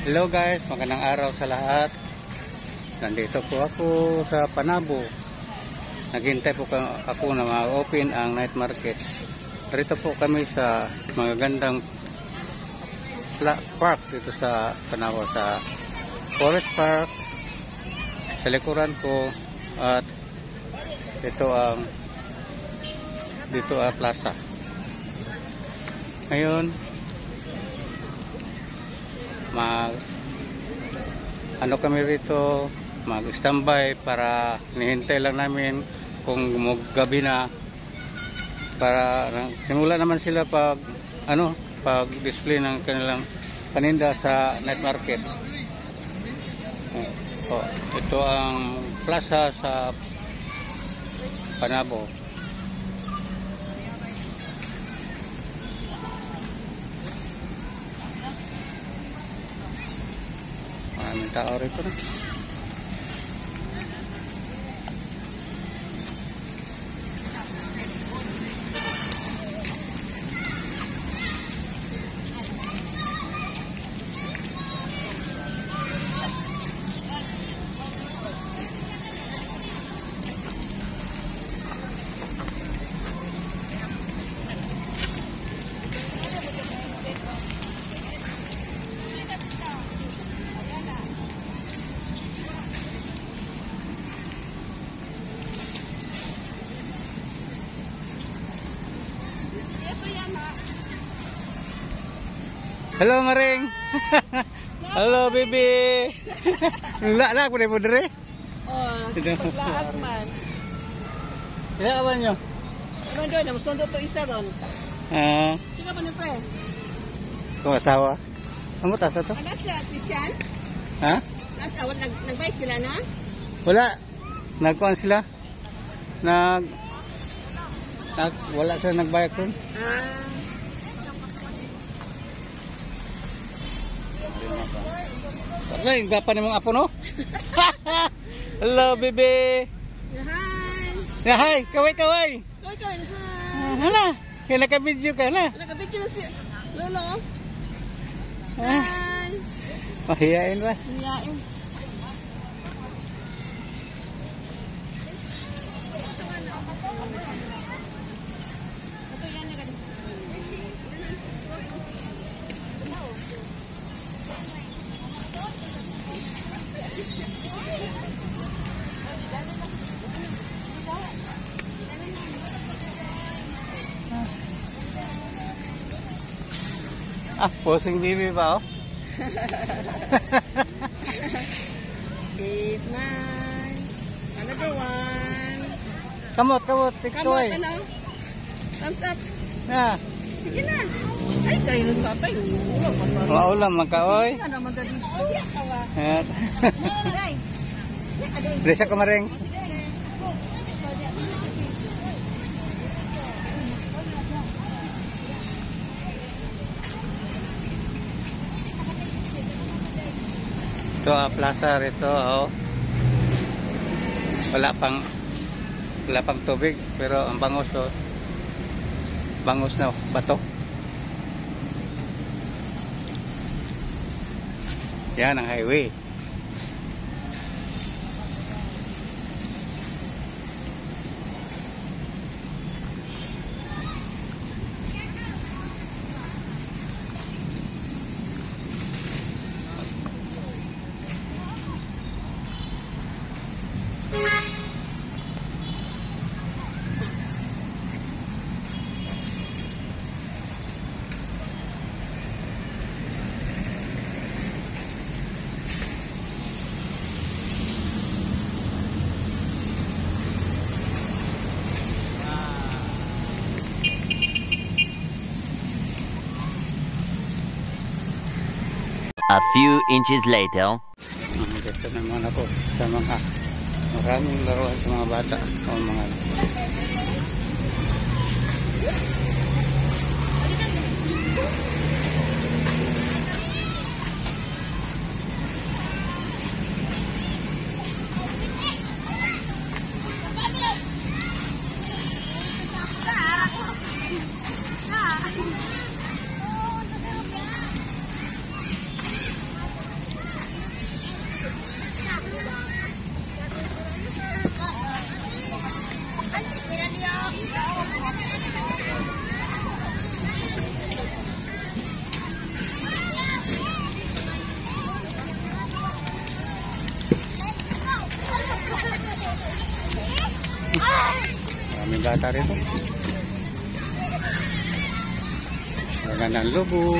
Hello guys, magandang araw sa lahat. Nandito po ako sa Panabo. Naghintay po ako na ma-open ang night market. Dito po kami sa magagandang park dito sa Panabo sa Forest Park. Sa likuran ko at ito ang dito ang plaza. Ngayon, mag ano kami rito mag standby para nihintay lang namin kung gabi na. Para simula naman sila pag ano pag display ng kanilang paninda sa night market. Oh, oh, ito ang plaza sa Panabo maraming tao rito na Hello Maring. Hello baby. Wala na ako na mo dire. Oh, paglaag man. Kaya ka ba nyo? Ano doon, namusundo to isa ron. Ah, Sino ba ni pre? kung asawa. Ang butas na to? Ano sila, Christian? Ha? Nasa awat, nag, nag-bike sila na? Wala. Nagkuhan sila. Nag... Nag, wala sila nagbayad ron. Ah. Ay, gapa ni mong apo no? Hello baby. Hi! Ya, hi, kaway kaway. Koy, koy, hi! Ah, hala, kaya naka-video ka na. Naka-picture na si Lolo. Ah, Hi! mahihain ba? À, bố sinh viên đi vào. Please, man. Another one. Come on, come on, take Come on, ano? Thumbs up. À. Ay, kayo ng tatay. Ulo, patay. maulam magkaoy. Ano naman dali? Uyak ka ba? Ah. Aray. Blesa ka maring. Ito ang plaza rito, oh. Wala pang wala pang tubig pero ang bangos oh. Bangos na oh, bato. Yan ang highway. Few inches later. Dito naman ako sa mga maraming laruan sa mga bata o mga Maraming bata rito. Wala ng lubo.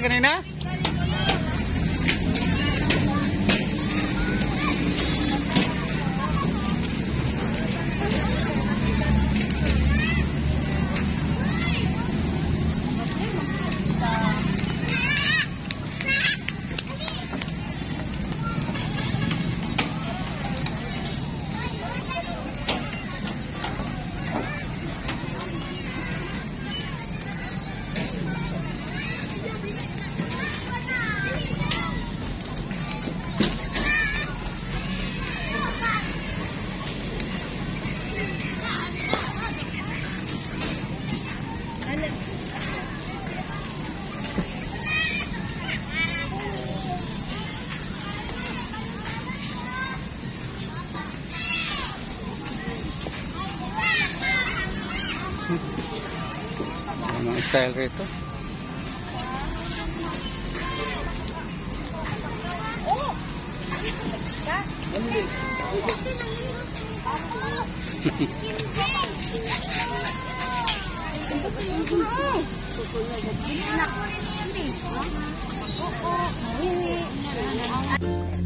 Kanina? Style rito?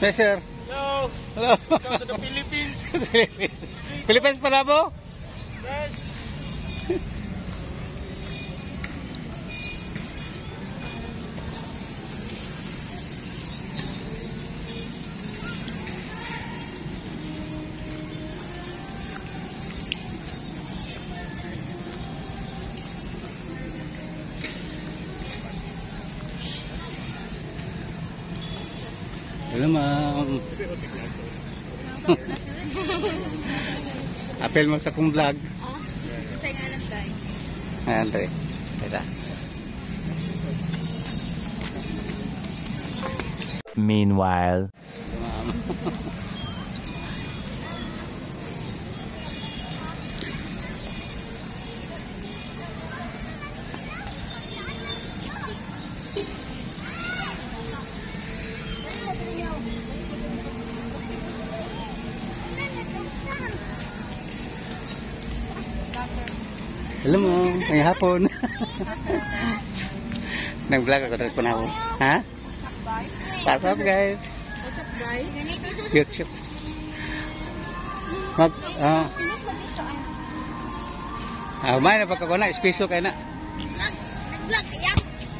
Yes, sir. Hello, Hello. welcome to the Philippines. Philippines pala po? Apel mo sa kong vlog. Kasi nga lang tayo. Ayan, Dre. Kita. Meanwhile. May hapon. Nag-vlog ako sa panahon. Ha? What's up guys? What's up guys? YouTube. Mag, ah, ah, umay na pagkako na, espiso kayo na. Nag-vlog kaya?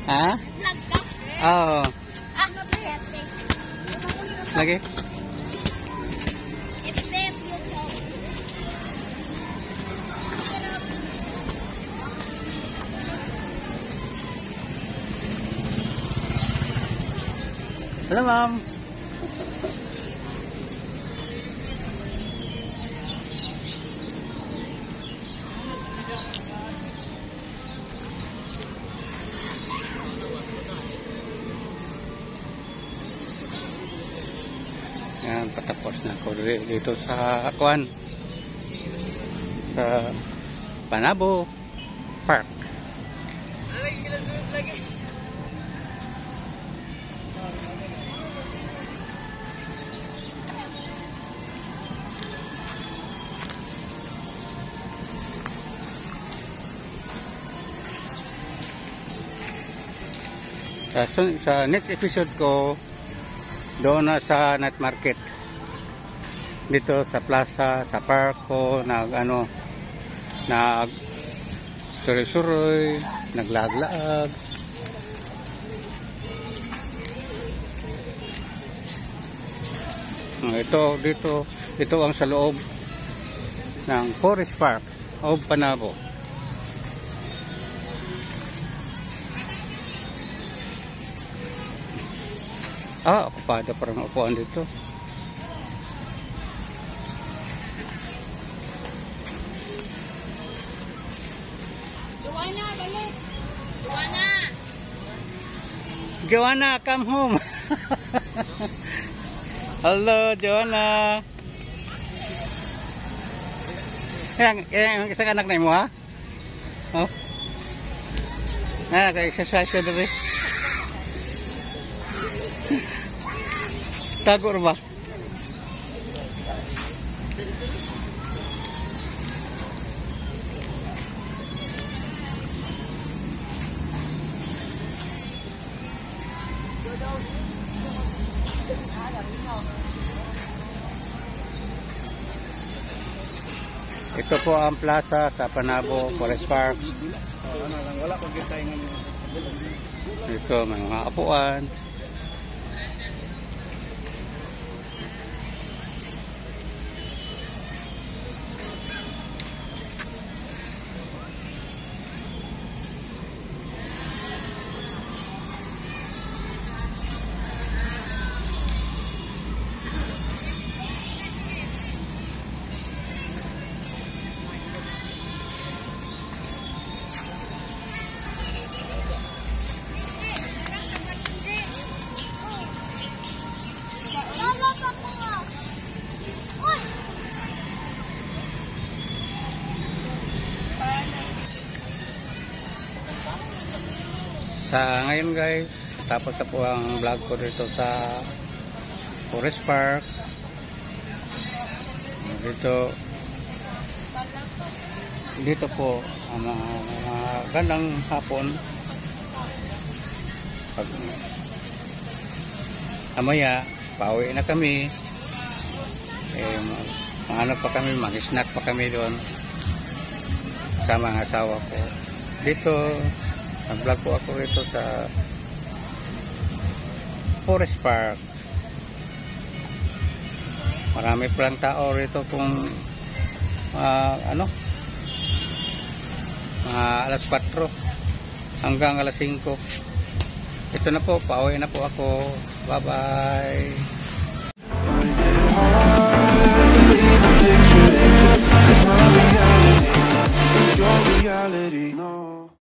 Ha? Vlog ka? Oo, Ah, lagi. It's Hello ma'am. Yan, patapos na ako sa Akuan. Sa Panabo Sa, sa next episode ko, doon na sa night market. Dito sa plaza, sa park ko, nag ano, nag suroy-suroy, naglaag-laag. Ah, Ito, dito, ito ang sa loob ng Forest Park of Panabo. Ah, okupada parang upuan dito. Joanna, dali. Joanna. Joanna, come home. Hello, Joanna. Yang, yang isang anak na mo ha? Oh. Na, naka-exercise siya dali. Rin ba? Ito po ang plaza sa Panabo Forest Park. Ito, may mga apuan. Sa ngayon guys, tapos na po ang vlog ko dito sa Forest Park. Dito dito po ang mga, mga gandang hapon. Pag amaya, pauwi na kami. Eh, ano pa kami, mag-snack pa kami doon sa mga asawa ko. Dito, nag-vlog po ako rito sa Forest Park. Marami palang tao rito kung ah, ano mga alas 4 hanggang alas 5. Ito na po, pauwi na po ako Bye-bye. Reality. No.